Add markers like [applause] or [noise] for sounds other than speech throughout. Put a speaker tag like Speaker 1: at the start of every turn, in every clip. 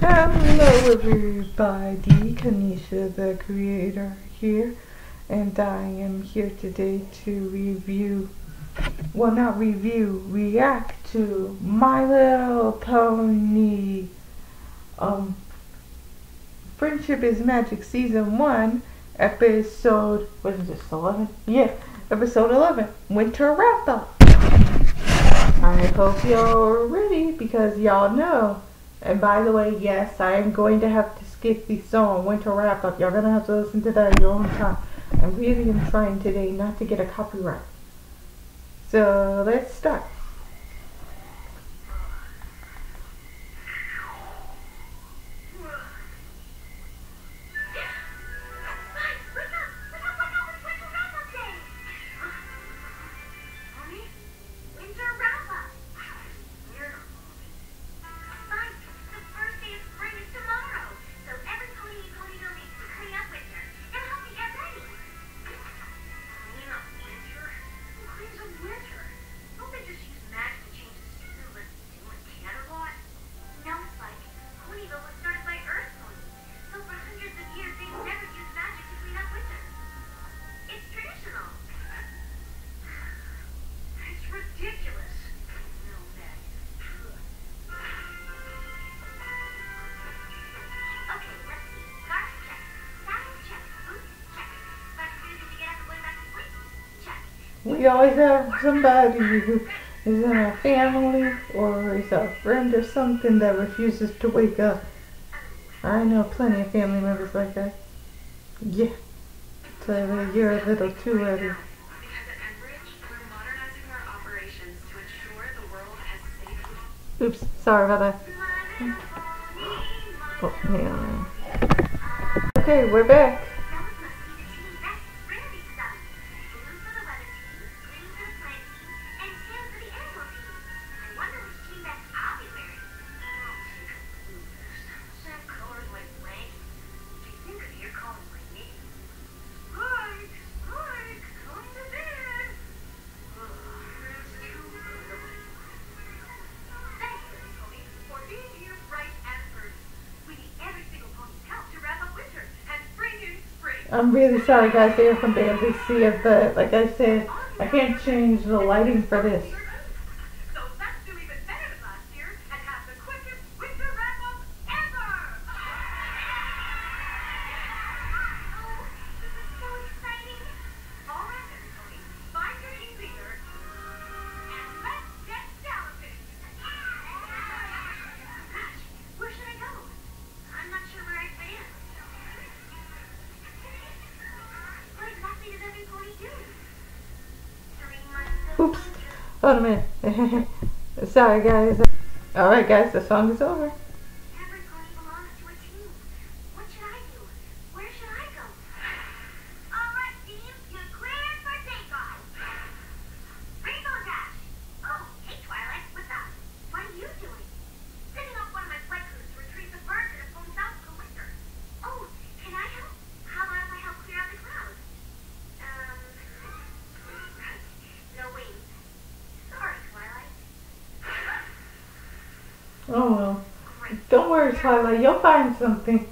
Speaker 1: Hello everybody, Kanisha the creator here, and I am here today to review, well not review, react to My Little Pony, um, Friendship is Magic Season 1, episode, what is this, 11? Yeah, episode 11, Winter Wrap Up. I hope you're ready because y'all know and by the way, yes, I am going to have to skip the song Winter Wrap Up. You're going to have to listen to that at your own time. I really am trying today not to get a copyright. So let's start. We always have somebody who is in our family or is a friend or something that refuses to wake up. I know plenty of family members like that. Yeah. So you're a little too early. Oops, sorry about that. Oh, yeah. Okay, we're back. I'm really sorry guys, I can barely see it, but like I said, I can't change the lighting for this. Hold a minute. [laughs] Sorry, guys. Alright, guys, the song is over. Oh well. Don't worry, Twilight. You'll find something.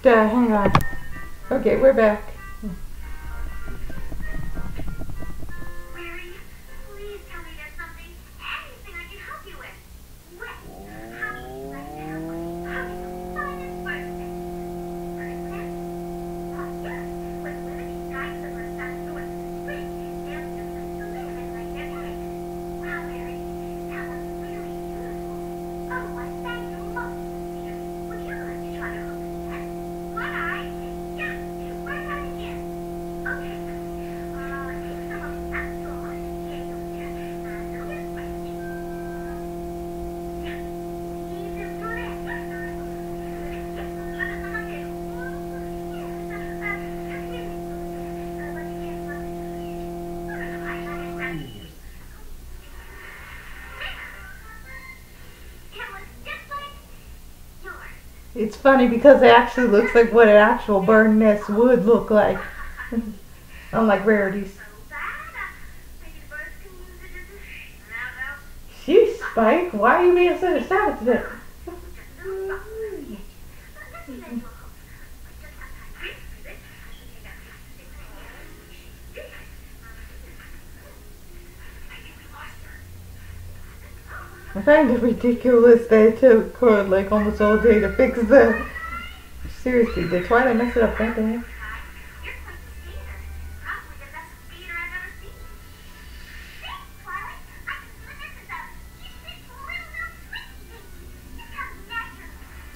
Speaker 1: Dad, hang on. Okay, we're back. It's funny because it actually looks like what an actual bird nest would look like. [laughs] Unlike Rarity's. Sheesh, Spike, why are you being so savage today? I find it ridiculous they took like almost all day to fix the. Seriously, did Twilight mess it up bad?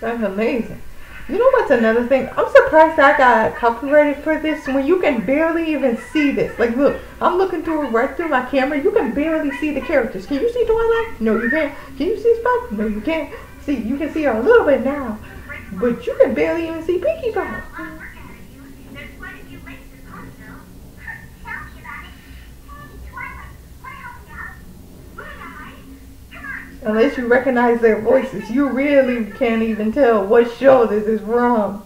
Speaker 1: That's amazing. You know what's another thing? I'm surprised I got copyrighted for this when you can barely even see this. Like, look, I'm looking through right through my camera. You can barely see the characters. Can you see Twilight? No, you can't. Can you see Spike? No, you can't. See, you can see her a little bit now, but you can barely even see Pinkie Pie. Unless you recognize their voices, you really can't even tell what show this is from.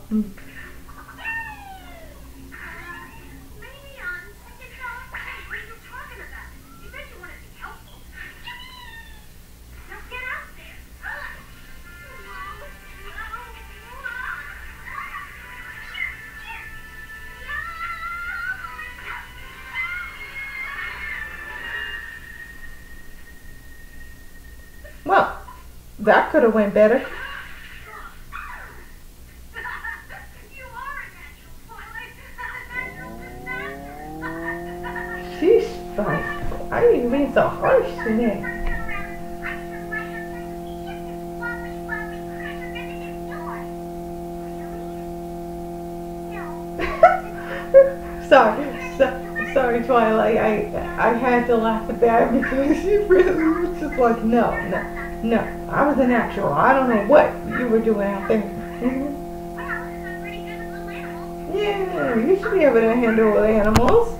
Speaker 1: That could have went better. Spike. Why are you being so harsh today? sorry, sorry, Twilight. I I had to laugh at that [laughs] because she really was just like, no, no, no. I was a natural. I don't know what you were doing out there. Mhm. Yeah, you should be able to handle animals.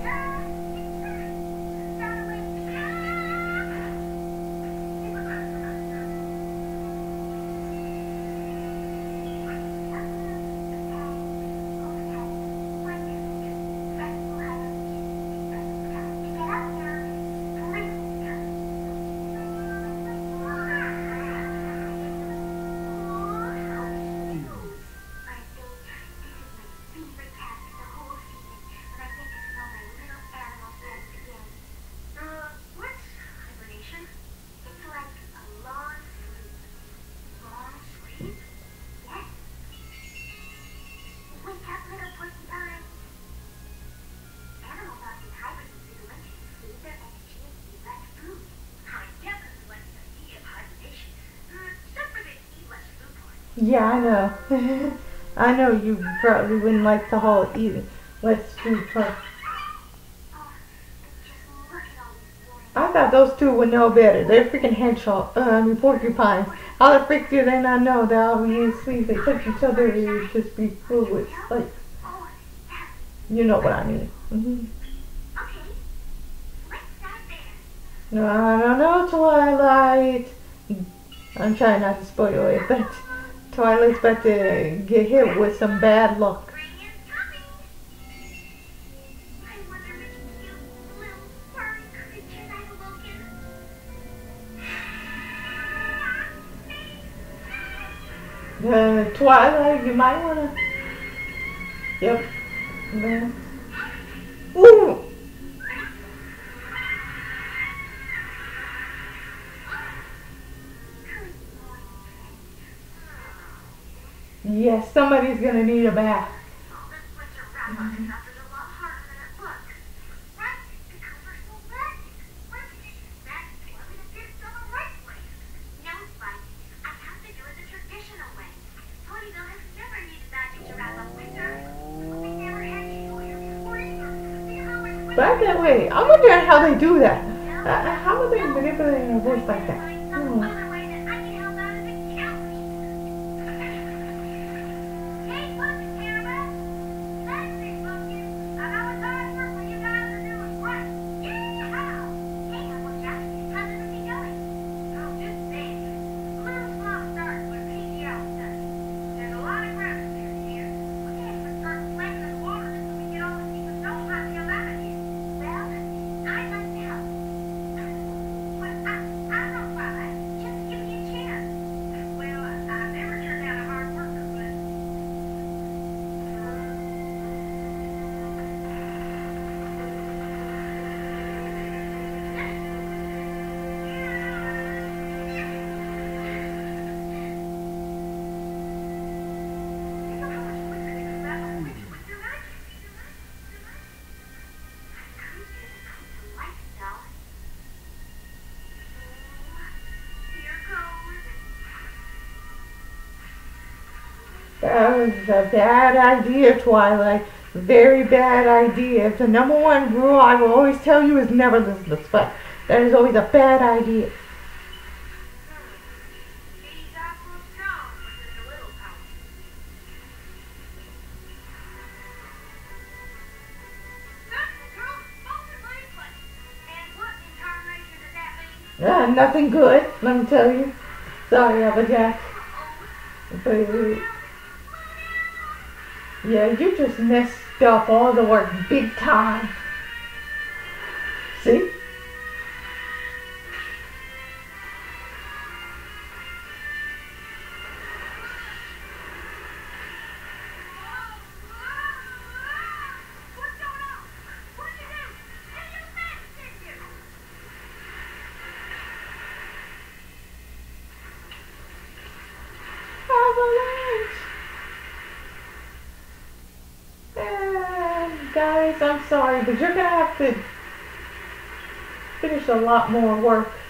Speaker 1: Yeah, I know. [laughs] I know you probably wouldn't like the whole eating let's do part. I thought those two would know better. They're freaking hedgehog, uh, I mean porcupines. How the freak do they not know that obviously they touch each other it just be fluid. Like, you know what I mean. Mm -hmm. No, I don't know, Twilight. I'm trying not to spoil it, but Twilight's about to get hit with some bad luck. Uh, Twilight, you might wanna. Yep. Man. Ooh! Yes, somebody's gonna need a bath. Back that way. I'm wondering how they do that. Uh, how are they manipulating a voice like that? That was a bad idea, Twilight. Very bad idea. The number one rule I will always tell you is never listen to Spike. That is always a bad idea. Ah, nothing good, let me tell you. Sorry, Applejack. But, yeah, you just messed up all the work big time. See? Guys, I'm sorry, but you're going to have to finish a lot more work.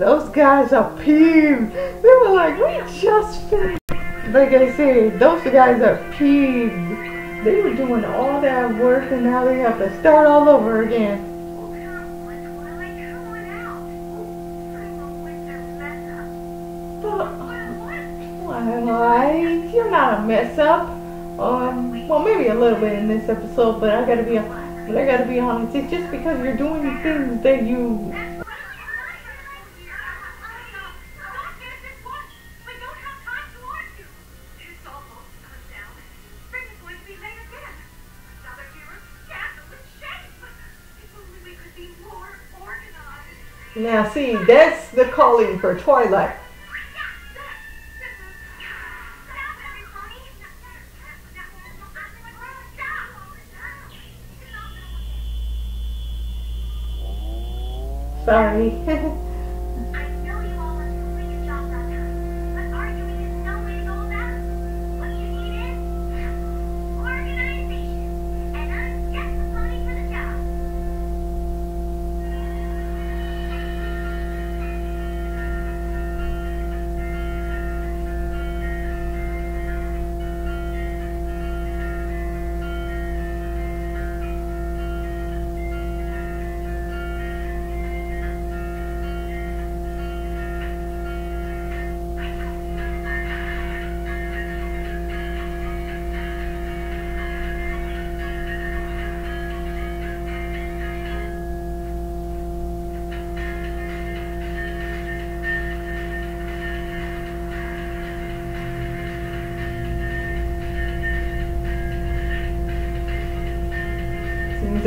Speaker 1: Those guys are peeved. They were like, we just finished. Like I said, those guys are peeved. They were doing all that work and now they have to start all over again. Twilight, you're not a mess up. Um, well, maybe a little bit in this episode, but I gotta be, but I gotta be honest. It's just because you're doing things that you Now see, that's the calling for Twilight. Sorry. [laughs]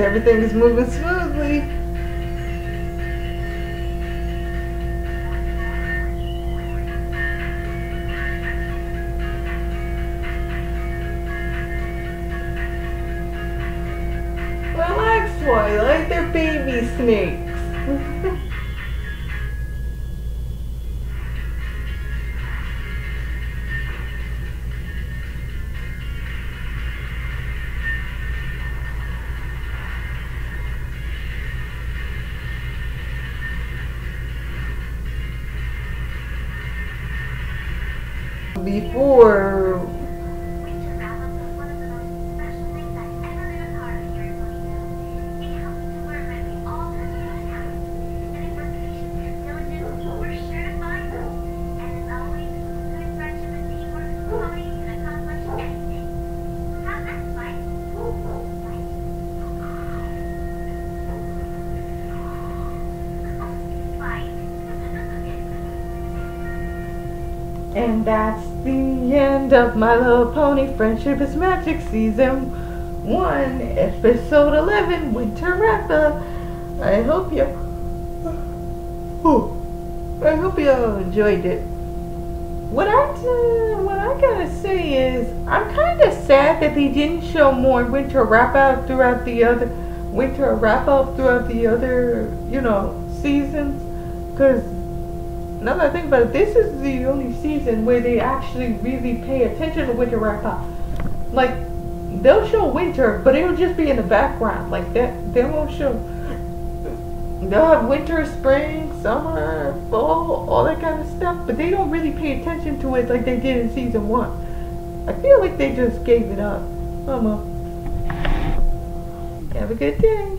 Speaker 1: everything is moving smoothly. Relax, Twilight. They're baby snakes. [laughs] и по And that's the end of My Little Pony Friendship is Magic Season 1, Episode 11, Winter Wrap Up. I hope you... Oh, I hope you all enjoyed it. What I, what I gotta say is, I'm kind of sad that they didn't show more Winter Wrap Up throughout the other
Speaker 2: winter wrap up throughout the other, you know, seasons. Because think about it, this is the only season where they actually really pay attention to winter wrap up. Like, they'll show winter, but it'll just be in the background. Like, that, they won't show. They'll have winter, spring, summer, fall, all that kind of stuff, but they don't really pay attention to it like they did in season one. I feel like they just gave it up. Mama. Have a good day.